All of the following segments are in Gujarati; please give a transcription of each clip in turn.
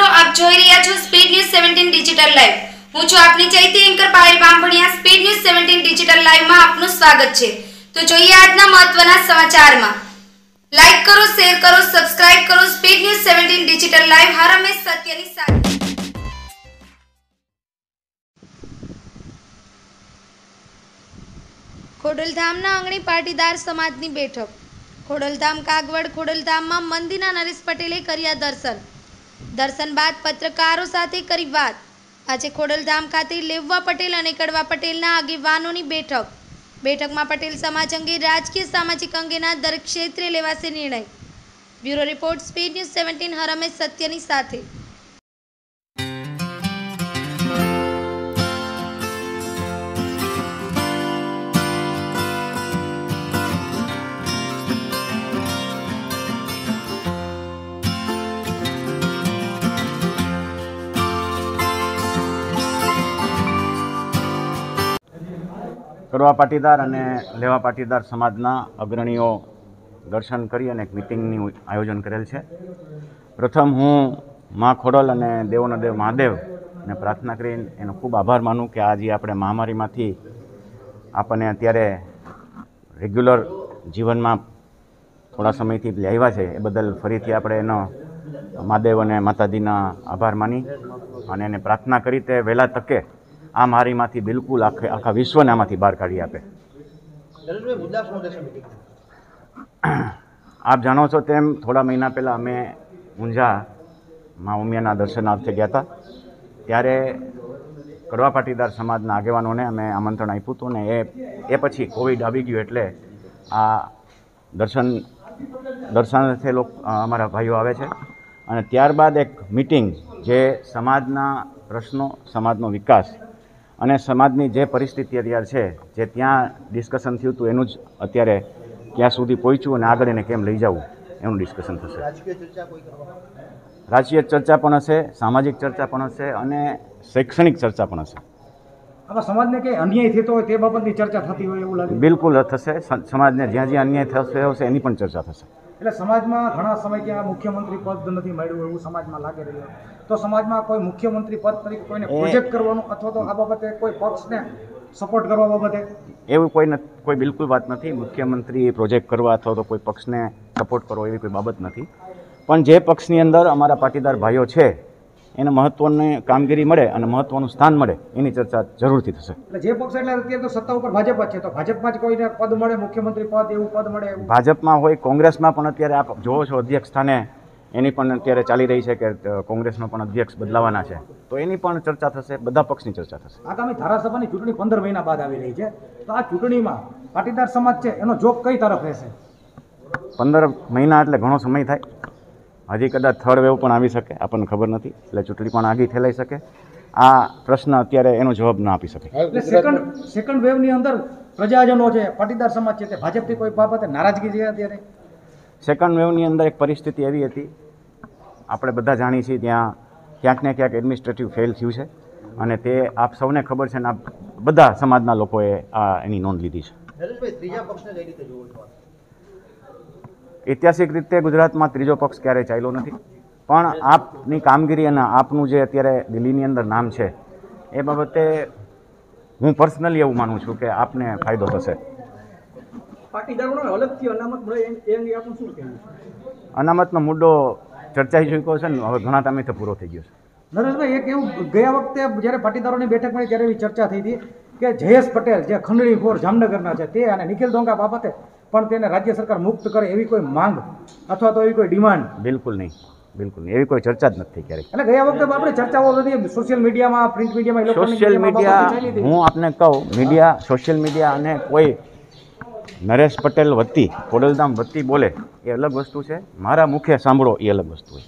મિત્રો, આપ જોઈ રહ્યા છો speed news seventeen digital live હું છું આપની ચૈતી anchor Payal Bambhaniya speed news seventeen digital લાઈવમાં આપનું સ્વાગત છે. તો જોઈએ આજના મહત્વના સમાચારમાં. લાઈક કરો શેર કરો સબસ્ક્રાઇબ કરો speed news seventeen digital live હર સત્યની સાથે. ખોડલધામના આંગણી પાટીદાર સમાજની બેઠક. ખોડલધામ કાગવડ ખોડલધામમાં મંદિરના નરેશ પટેલે કર્યા દર્શન. દર્શન બાદ પત્રકારો સાથે કરી વાત. આજે ખોડલધામ ખાતે લેવવા પટેલ અને કડવા પટેલના આગેવાનોની બેઠક. બેઠકમાં પટેલ સમાજ અંગે રાજકીય સામાજિક અંગેના દરેક ક્ષેત્રે લેવાશે નિર્ણય. Bureau report speed news seventeen Harmesh સત્યની સાથે. કરવા પાટીદાર અને લેવા પાટીદાર સમાજના અગ્રણીઓ દર્શન કરી અને એક મિટિંગનું આયોજન કરેલ છે. પ્રથમ હું મા ખોડલ અને દેવોનો દેવ મહાદેવ ને પ્રાર્થના કરીને એનો ખૂબ આભાર માનું કે આજે આપણે મહામારીમાંથી આપણને અત્યારે રેગ્યુલર જીવનમાં થોડા સમયથી લેવા છે. એ બદલ ફરીથી આપણે એનો મહાદેવ અને માતાજીના આભાર માની અને એને પ્રાર્થના કરી તે વહેલા તકે આ મારીમાંથી બિલકુલ આખે આખા વિશ્વને આમાંથી બહાર કાઢી આપે. આપ જાણો છો તેમ થોડા મહિના પહેલાં અમે ઊંઝા મા ઉમિયાના દર્શનાર્થે ગયા હતા. ત્યારે કડવા પાટીદાર સમાજના આગેવાનોને અમે આમંત્રણ આપ્યું હતું ને એ એ પછી કોવિડ આવી ગયું એટલે આ દર્શન દર્શનાર્થે લોકો અમારા ભાઈઓ આવે છે. અને ત્યારબાદ એક મિટિંગ જે સમાજના પ્રશ્નો સમાજનો વિકાસ અને સમાજની જે પરિસ્થિતિ અત્યારે છે જે ત્યાં ડિસ્કશન થયું હતું એનું જ અત્યારે ક્યાં સુધી પહોંચ્યું અને આગળ એને કેમ લઈ જવું એનું ડિસ્કશન થશે. રાજકીય ચર્ચા કોઈ કરવા? રાજકીય ચર્ચા પણ હશે સામાજિક ચર્ચા પણ હશે અને શૈક્ષણિક ચર્ચા પણ હશે. સમાજને કંઈ અન્યાય થતો હોય તે બાબતની ચર્ચા થતી હોય એવું લાગે બિલકુલ થશે. સમાજને જ્યાં જ્યાં અન્યાય થશે હશે એની પણ ચર્ચા થશે. એટલે સમાજમાં ઘણા સમયથી આ મુખ્યમંત્રી પદ નથી મળ્યું એવું સમાજમાં લાગી રહ્યું તો સમાજમાં કોઈ મુખ્યમંત્રી પદ તરીકે કોઈને પ્રોજેક્ટ કરવાનું અથવા તો આ બાબતે કોઈ પક્ષને સપોર્ટ કરવા બાબતે? એવું કોઈ કોઈ બિલકુલ વાત નથી. મુખ્યમંત્રી પ્રોજેક્ટ કરવા અથવા તો કોઈ પક્ષને સપોર્ટ કરવો એવી કોઈ બાબત નથી. પણ જે પક્ષની અંદર અમારા પાટીદાર ભાઈઓ છે એને મહત્ત્વની કામગીરી મળે અને મહત્વનું સ્થાન મળે એની ચર્ચા જરૂરથી થશે. એટલે જે પક્ષ એટલે અત્યારે તો સત્તા ઉપર ભાજપ જ છે. તો ભાજપમાં જ કોઈને પદ મળે મુખ્યમંત્રી પદ એવું પદ મળે? ભાજપમાં હોય કોંગ્રેસમાં પણ અત્યારે આપ જોવો છો અધ્યક્ષ સ્થાને એની પણ અત્યારે ચાલી રહી છે કે કોંગ્રેસનો પણ અધ્યક્ષ બદલાવાના છે. તો એની પણ ચર્ચા થશે બધા પક્ષની ચર્ચા થશે. આગામી ધારાસભાની ચૂંટણી પંદર મહિના બાદ આવી રહી છે. તો આ ચૂંટણીમાં પાટીદાર સમાજ છે એનો જોગ કઈ તરફ રહેશે? પંદર મહિના એટલે ઘણો સમય થાય. હજી કદાચ થર્ડ વેવ પણ આવી શકે આપણને ખબર નથી એટલે ચૂંટણી પણ આગી ફેલાઈ શકે. આ પ્રશ્ન અત્યારે એનો જવાબ ના આપી શકે. એટલે સેકન્ડ સેકન્ડ વેવની અંદર પ્રજાજનો છે પાટીદાર સમાજ છે તે ભાજપથી કોઈ બાબતે નારાજગી છે અત્યારે? સેકન્ડ વેવની અંદર એક પરિસ્થિતિ એવી હતી આપણે બધા જાણીએ છીએ ત્યાં ક્યાંક ને ક્યાંક એડમિનિસ્ટ્રેટિવ ફેલ થયું છે અને તે આપ સૌને ખબર છે ને આપ બધા સમાજના લોકોએ આ એની નોંધ લીધી છે નરેશભાઈ ત્રીજા પક્ષને કઈ રીતે જોવો છો ઐતિહાસિક રીતે ગુજરાતમાં ત્રીજો પક્ષ ક્યારેય ચાલ્યો નથી. પણ આપની કામગીરી અને આપનું જે અત્યારે દિલ્હીની અંદર નામ છે એ બાબતે હું પર્સનલી એવું માનું છું કે આપને ફાયદો થશે. અનામતનો મુદ્દો ચર્ચાઈ ચૂક્યો છે ને હવે ઘણા ટાઈમથી પૂરો થઈ ગયો છે. નરેશભાઈ એક એવું ગયા વખતે જ્યારે પાટીદારોની બેઠક મળી ત્યારે એવી ચર્ચા થઈ હતી કે જયેશ પટેલ જે ખંડણી ફોર જામનગરના છે તે અને નિખિલ ડોંગા બાબતે પણ તેને રાજ્ય સરકાર મુક્ત કરે એવી કોઈ માંગ અથવા તો એવી કોઈ ડિમાન્ડ? બિલકુલ નહીં. બિલકુલ નહીં. એવી કોઈ ચર્ચા જ નથી ક્યારેક એટલે ગયા વખતે આપણે ચર્ચાઓ બધી સોશિયલ મીડિયામાં પ્રિન્ટ મીડિયામાં સોશિયલ મીડિયા હું આપને કહું મીડિયા સોશિયલ મીડિયા અને કોઈ નરેશ પટેલ વતી ખોડલધામ વતી બોલે એ અલગ વસ્તુ છે. મારા મુખે સાંભળો એ અલગ વસ્તુ છે.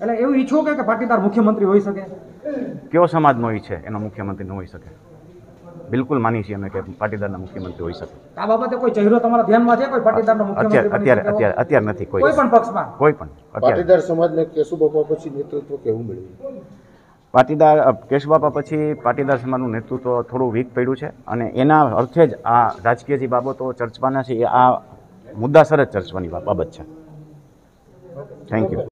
એટલે એવું ઈચ્છો કે પાટીદાર મુખ્યમંત્રી હોઈ શકે? કયો સમાજનો હોય છે? એનો મુખ્યમંત્રી ન હોઈ શકે. બિલકુલ માની છીએ અમે કે પાટીદારના મુખ્યમંત્રી હોઈ શકે. આ બાબતે કોઈ ચહેરો તમારા ધ્યાનમાં છે? કોઈ પાટીદારનો મુખ્યમંત્રી અત્યારે અત્યારે અત્યારે અત્યારે નથી કોઈ કોઈ પણ પક્ષમાં? કોઈ પણ પાટીદાર સમાજને કેશુબાપા પછી નેતૃત્વ કેવું મળ્યું પાટીદાર કેશુબાપા કેશબાપા પછી પાટીદાર સમાજનું નેતૃત્વ થોડું વીક પડ્યું છે અને એના અર્થે જ આ રાજકીય જે બાબતો ચર્ચવાના છે એ આ મુદ્દાસર જ ચર્ચવાની બાબત છે. Thank you